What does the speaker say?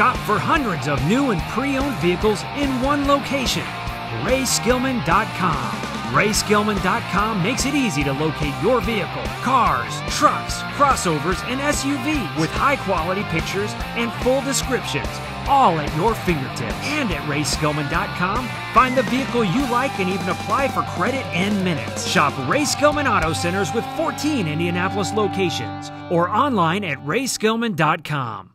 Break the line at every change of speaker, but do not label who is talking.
Shop for hundreds of new and pre owned vehicles in one location RaySkillman.com. RaySkillman.com makes it easy to locate your vehicle, cars, trucks, crossovers, and SUVs with high quality pictures and full descriptions, all at your fingertips. And at RaySkillman.com, find the vehicle you like and even apply for credit in minutes. Shop RaySkillman Auto Centers with 14 Indianapolis locations or online at RaySkillman.com.